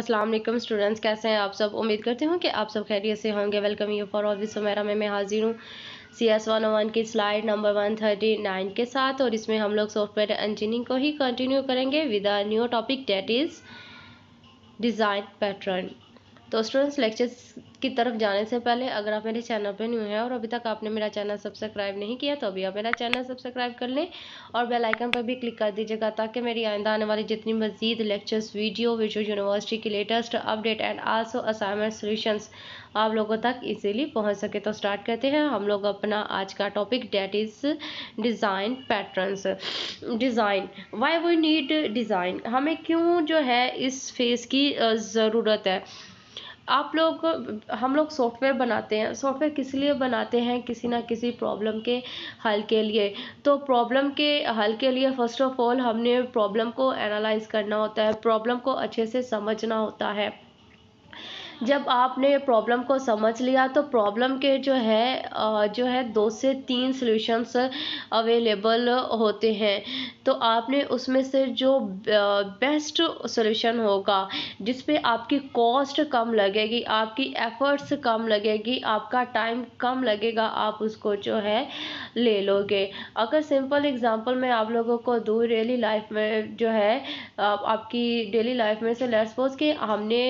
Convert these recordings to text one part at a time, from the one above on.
वालेकुम स्टूडेंट्स, कैसे हैं आप सब? उम्मीद करती हूँ कि आप सब खैरियत से होंगे। वेलकम यू फॉर ऑफ़िस सुमेरा में मैं हाजिर हूँ C S one O one की slide number one thirty nine के साथ और इसमें हम लोग सॉफ्टवेयर इंजीनियरिंग को ही कंटिन्यू करेंगे with a new topic that is design pattern तो स्टूडेंट्स लेक्चर्स की तरफ़ जाने से पहले अगर आप मेरे चैनल पर न्यू हैं और अभी तक आपने मेरा चैनल सब्सक्राइब नहीं किया तो अभी आप मेरा चैनल सब्सक्राइब कर लें और बेल आइकन पर भी क्लिक कर दीजिएगा ताकि मेरी आइंदा आने वाली जितनी मजीद लेक्चर्स वीडियो विजुअल यूनिवर्सिटी की latest update and also assignment solutions आप लोगों तक इजीली पहुँच सके। तो स्टार्ट करते हैं। हम लोग अपना आज का topic that is design patterns design why we need design हमें क्यों जो है इस फ़ेज़ की ज़रूरत है? आप लोग, हम लोग सॉफ्टवेयर बनाते हैं। सॉफ्टवेयर किस लिए बनाते हैं? किसी ना किसी प्रॉब्लम के हल के लिए। तो प्रॉब्लम के हल के लिए फ़र्स्ट ऑफ़ ऑल हमने प्रॉब्लम को एनालाइज करना होता है। प्रॉब्लम को अच्छे से समझना होता है। जब आपने प्रॉब्लम को समझ लिया तो प्रॉब्लम के जो है जो है दो से तीन सॉल्यूशंस अवेलेबल होते हैं। तो आपने उसमें से जो बेस्ट सॉल्यूशन होगा जिस पे आपकी कॉस्ट कम लगेगी, आपकी एफर्ट्स कम लगेगी, आपका टाइम कम लगेगा, आप उसको जो है ले लोगे। अगर सिंपल एग्जांपल मैं आप लोगों को दूँ डेली लाइफ में जो है आपकी डेली लाइफ में से लेट्स सपोज़ कि हमने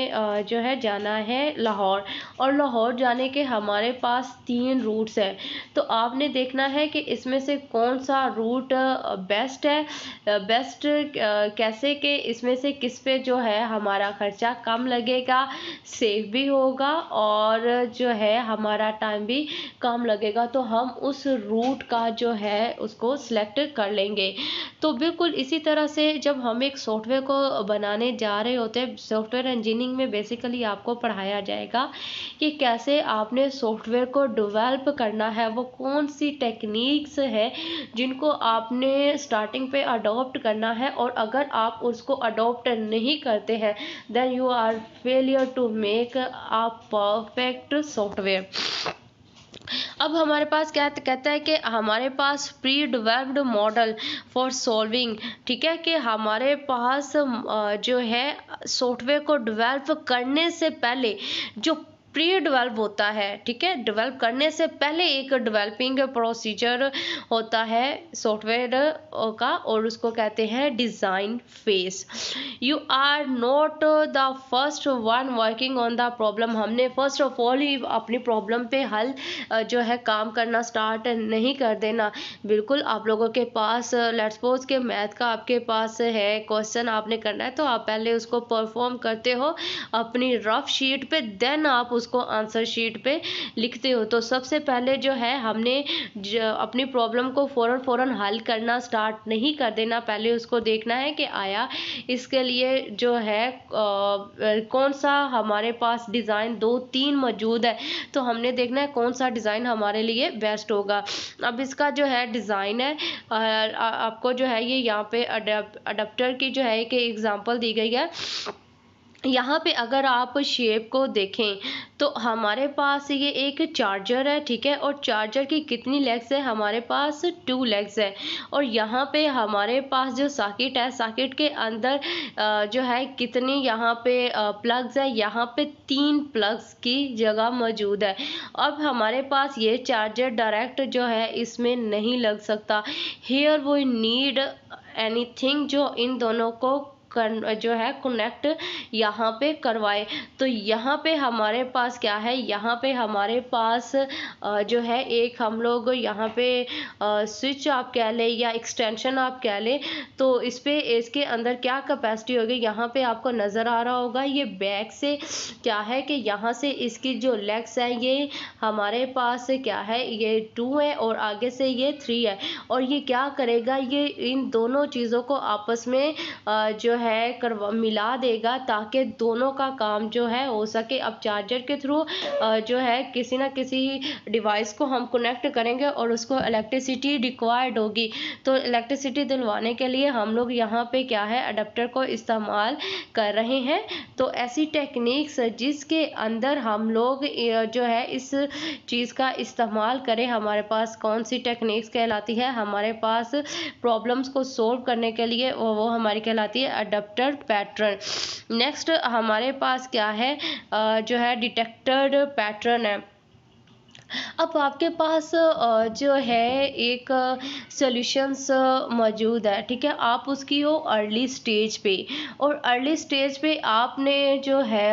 जो है जाना है लाहौर। और लाहौर जाने के हमारे पास तीन रूट्स हैं। तो आपने देखना है कि इसमें से कौन सा रूट बेस्ट है। बेस्ट कैसे के इसमें से किस पे जो है हमारा ख़र्चा कम लगेगा सेफ़ भी होगा और जो है हमारा टाइम भी कम लगेगा। तो हम उस रूट का जो है उसको सिलेक्ट कर लेंगे। तो बिल्कुल इसी तरह से जब हम एक सॉफ्टवेयर को बनाने जा रहे होते हैं सॉफ्टवेयर इंजीनियरिंग में बेसिकली आपको पढ़ाया जाएगा कि कैसे आपने सॉफ्टवेयर को डेवलप करना है, वो कौन सी टेक्निक्स है जिनको आपने स्टार्टिंग पे अडॉप्ट करना है और अगर आप उसको अडॉप्ट नहीं करते हैं then you are failure to make a perfect software अब हमारे पास क्या कहता है कि हमारे पास pre developed model for solving ठीक है, कि हमारे पास जो है सॉफ्टवेयर को डेवलप करने से पहले जो प्री डेवलप होता है, ठीक है? डेवलप करने से पहले एक डेवलपिंग प्रोसीजर होता है सॉफ्टवेयर का और उसको कहते हैं design phase you are not the first one working on the problem हमने फ़र्स्ट ऑफ़ ऑल ही अपनी प्रॉब्लम पे हल जो है काम करना स्टार्ट नहीं कर देना। बिल्कुल आप लोगों के पास लेट्स सपोज़ के मैथ का आपके पास है क्वेश्चन आपने करना है तो आप पहले उसको परफॉर्म करते हो अपनी रफ शीट पे देन आप उसको आंसर शीट पे लिखते हो। तो सबसे पहले जो है हमने जो अपनी प्रॉब्लम को फ़ौरन फ़ौरन हल करना स्टार्ट नहीं कर देना। पहले उसको देखना है कि आया इसके लिए जो है आ, कौन सा हमारे पास डिज़ाइन दो तीन मौजूद है। तो हमने देखना है कौन सा डिज़ाइन हमारे लिए बेस्ट होगा। अब इसका जो है डिज़ाइन है आ, आपको जो है ये यहाँ पे अडेप्टर की जो है एक एग्ज़ाम्पल दी गई है। यहाँ पे अगर आप शेप को देखें तो हमारे पास ये एक चार्जर है, ठीक है? और चार्जर की कितनी लेग्स है? हमारे पास टू लेग्स है। और यहाँ पे हमारे पास जो साकिट है साकिट के अंदर जो है, कितनी यहाँ पे प्लग्स है? यहाँ पे तीन प्लग्स की जगह मौजूद है। अब हमारे पास ये चार्जर डायरेक्ट जो है, इसमें नहीं लग सकता। हेयर वो नीड एनीथिंग जो इन दोनों को कर जो है कनेक्ट यहाँ पे करवाए। तो यहाँ पे हमारे पास क्या है? यहाँ पे हमारे पास जो है, एक हम लोग यहाँ पे स्विच आप कह लें या एक्सटेंशन आप कह लें तो इस पर इसके अंदर क्या कैपेसिटी होगी? यहाँ पे आपको नज़र आ रहा होगा, ये बैक से क्या है कि यहाँ से इसकी जो लेग्स हैं, ये हमारे पास क्या है? ये टू है और आगे से ये थ्री है। और ये क्या करेगा? ये इन दोनों चीज़ों को आपस में जो है करवा मिला देगा ताकि दोनों का काम जो है हो सके। अब चार्जर के थ्रू जो है किसी ना किसी डिवाइस को हम कनेक्ट करेंगे और उसको इलेक्ट्रिसिटी रिक्वायर्ड होगी। तो इलेक्ट्रिसिटी दिलवाने के लिए हम लोग यहाँ पे क्या है अडेप्टर को इस्तेमाल कर रहे हैं। तो ऐसी टेक्निक्स जिसके अंदर हम लोग जो है इस चीज़ का इस्तेमाल करें। हमारे पास कौन सी टेक्निक्स कहलाती है? हमारे पास प्रॉब्लम्स को सोल्व करने के लिए वो, हमारी कहलाती है अडप्टर पैटर्न नेक्स्ट हमारे पास क्या है? जो है डिटेक्टेड पैटर्न है। अब आपके पास जो है, एक सॉल्यूशंस मौजूद है, ठीक है? आप उसकी हो अर्ली स्टेज पे। और अर्ली स्टेज पे आपने जो है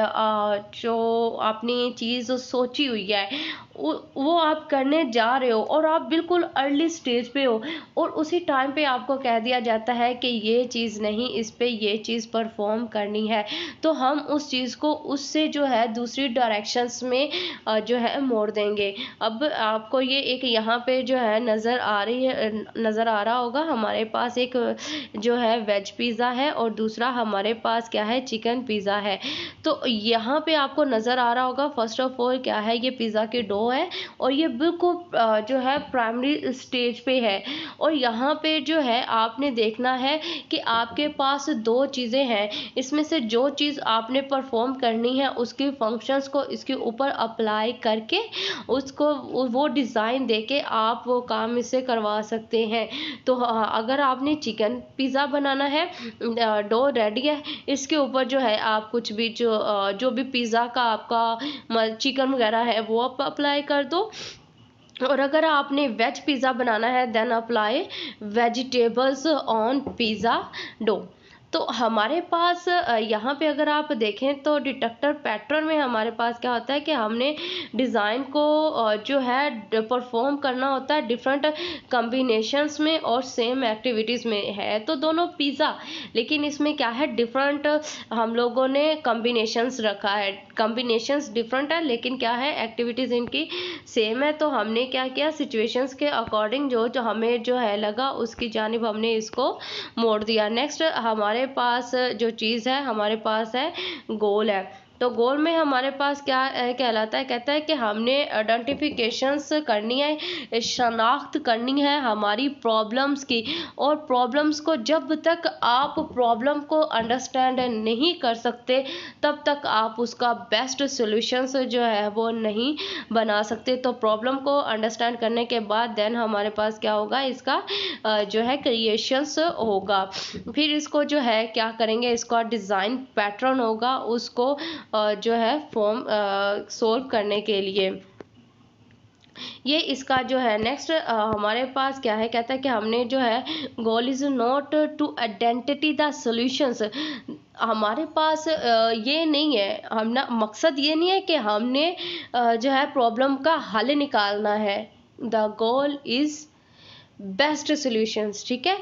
जो आपने चीज़ सोची हुई है वो आप करने जा रहे हो और आप बिल्कुल अर्ली स्टेज पे हो और उसी टाइम पे आपको कह दिया जाता है कि ये चीज़ नहीं, इस पे ये चीज़ परफॉर्म करनी है। तो हम उस चीज़ को उससे जो है दूसरी डायरेक्शंस में जो है मोड़ देंगे। अब आपको ये एक यहाँ पे जो है नज़र आ रही है, नज़र आ रहा होगा, हमारे पास एक, जो है वेज पिज़्ज़ा है और दूसरा हमारे पास क्या है चिकन पिज़्ज़ा है। तो यहाँ पे आपको नज़र आ रहा होगा फ़र्स्ट ऑफ़ ऑल क्या है ये पिज़्ज़ा की डो है और ये बिल्कुल जो है प्राइमरी स्टेज पे है। और यहाँ पे जो है आपने देखना है कि आपके पास दो चीज़ें हैं। इसमें से जो चीज़ आपने परफॉर्म करनी है, उसके फ़ंक्शंस को इसके ऊपर अप्लाई करके उसको, वो डिज़ाइन दे के आप वो काम इससे करवा सकते हैं। तो अगर आपने चिकन पिज़्ज़ा बनाना है डो रेडी है, इसके ऊपर जो है आप कुछ भी जो जो भी पिज़्ज़ा का आपका चिकन वगैरह है, वो आप अप्लाई अप्लाई कर दो। और अगर आपने वेज पिज़्ज़ा बनाना है then apply vegetables on pizza dough तो हमारे पास यहाँ पे अगर आप देखें तो डिटेक्टर पैटर्न में हमारे पास क्या होता है कि हमने डिज़ाइन को जो है परफॉर्म करना होता है डिफरेंट कम्बिनेशंस में और सेम एक्टिविटीज़ में है। तो दोनों पिज़्ज़ा, लेकिन इसमें क्या है, डिफरेंट हम लोगों ने कम्बिनेशंस रखा है। कम्बिनेशंस डिफरेंट है, लेकिन क्या है, एक्टिविटीज़ इनकी सेम है। तो हमने क्या किया, सिचुएशंस के अकॉर्डिंग जो जो हमें जो है लगा, उसकी जानब हमने इसको मोड़ दिया। नेक्स्ट, हमारे हमारे पास जो चीज़ है हमारे पास है गोल है। तो गोल में हमारे पास क्या कहलाता है, कहता है कि हमने आइडेंटिफिकेशंस करनी है, शनाख्त करनी है हमारी प्रॉब्लम्स की। और प्रॉब्लम्स को जब तक आप प्रॉब्लम को अंडरस्टैंड नहीं कर सकते, तब तक आप उसका बेस्ट सोल्यूशंस जो है वो नहीं बना सकते। तो प्रॉब्लम को अंडरस्टैंड करने के बाद देन हमारे पास क्या होगा, इसका जो है क्रिएशंस होगा। फिर इसको जो है क्या करेंगे, इसका डिज़ाइन पैटर्न होगा, उसको जो है फॉर्म सोल्व करने के लिए। ये इसका जो है नेक्स्ट हमारे पास क्या है? कहता है कि हमने जो है goal is not to identity the solutions हमारे पास ये नहीं है। हम ना, मकसद ये नहीं है कि हमने जो है प्रॉब्लम का हल निकालना है। The goal is best solutions ठीक है?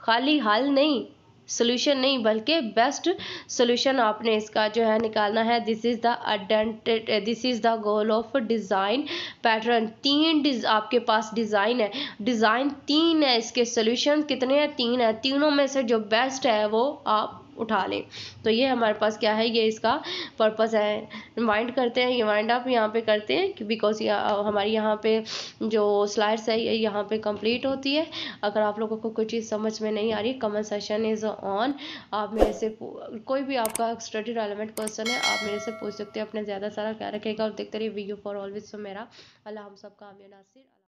खाली हल नहीं। सोल्यूशन नहीं, बल्कि बेस्ट सोल्यूशन आपने इसका जो है निकालना है। This is the ident this is the goal of design pattern तीन डिज आपके पास डिज़ाइन है। डिज़ाइन तीन है इसके सोल्यूशन कितने हैं? तीन है। तीनों में से जो बेस्ट है वो आप उठा लें। तो ये हमारे पास क्या है, ये इसका पर्पज़ है। वाइंड करते हैं, ये वाइंड अप यहाँ पे करते हैं बिकॉज़ हमारी यहाँ पे जो स्लाइड्स है, ये यहाँ पे कंप्लीट होती है। अगर आप लोगों को कोई चीज़ समझ में नहीं आ रही कमेंट सेशन इज़ ऑन आप मेरे से कोई भी आपका स्टडी रेलिवेंट क्वेश्चन है, आप मेरे से पूछ सकते हैं, अपने ज़्यादा सारा क्या रखेगा और देखते रहिए वीडियो फॉर ऑलवेज मेरा अल्लाह हम सबका आमिर नासिर